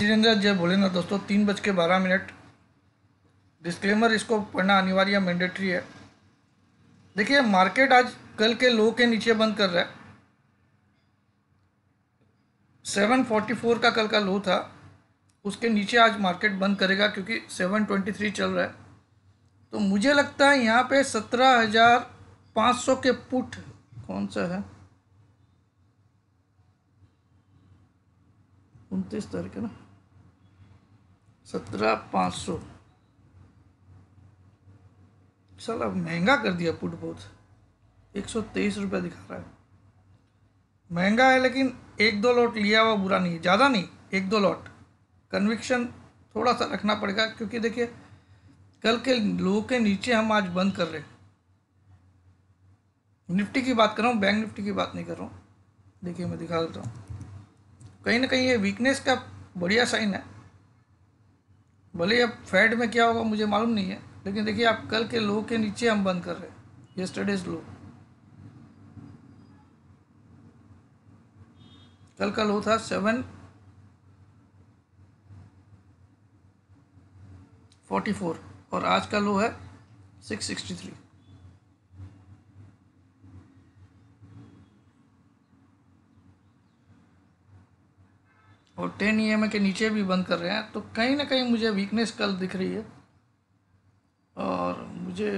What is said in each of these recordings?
जितेंद्र, जय भोलेनाथ दोस्तों, तीन बज के बारह मिनट। डिस्क्लेमर इसको पढ़ना अनिवार्य मैंडेटरी है। देखिए मार्केट आज कल के लो के नीचे बंद कर रहा है। सेवन फोर्टी फोर का कल का लो था। उसके नीचे आज मार्केट बंद करेगा क्योंकि सेवन ट्वेंटी थ्री चल रहा है। तो मुझे लगता है यहाँ पे सत्रह हज़ार पाँच सौ के पुट कौन सा है? उनतीस तारीख है ना? सत्रह पाँच सौ। साला महँगा कर दिया पुट बहुत। एक सौ तेईस रुपये दिखा रहा है। महँगा है लेकिन एक दो लॉट लिया हुआ बुरा नहीं है ज़्यादा नहीं, एक दो लॉट। कन्विक्शन थोड़ा सा रखना पड़ेगा क्योंकि देखिए, कल के लो के नीचे हम आज बंद कर रहे हैं। निफ्टी की बात कर रहा हूँ, बैंक निफ्टी की बात नहीं कर रहा हूँ। देखिए, मैं दिखा देता हूँ। कहीं ना कहीं ये वीकनेस का बढ़िया साइन है। भले अब फेड में क्या होगा, मुझे मालूम नहीं है, लेकिन देखिए आप कल के लो के नीचे हम बंद कर रहे हैं ये स्टडीज़ लो। कल का लो था सेवन फोर्टी फोर और आज का लो है सिक्स सिक्सटी थ्री और टेन ई के नीचे भी बंद कर रहे हैं तो कहीं ना कहीं मुझे वीकनेस कल दिख रही है। और मुझे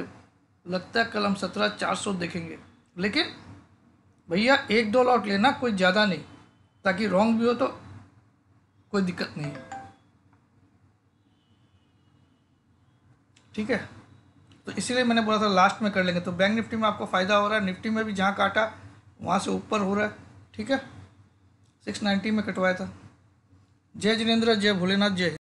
लगता है कल हम सत्रह चार सौ देखेंगे। लेकिन भैया, एक दो लॉट लेना, कोई ज़्यादा नहीं। ताकि रॉन्ग भी हो तो कोई दिक्कत नहीं है। ठीक है? तो इसीलिए मैंने बोला था लास्ट में कर लेंगे। तो बैंक निफ्टी में आपको फ़ायदा हो रहा है। निफ्टी में भी जहाँ काटा, वहाँ से ऊपर हो रहा है। ठीक है? सिक्स नाइन्टी में कटवाया था। जय जिनेन्द्र जय भोलेनाथ जय